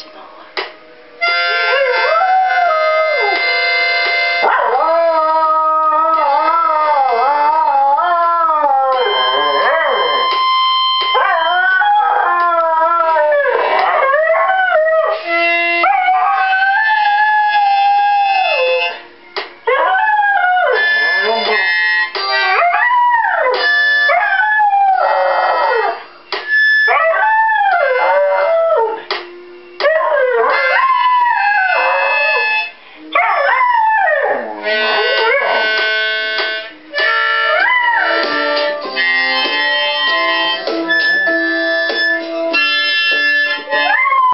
to know.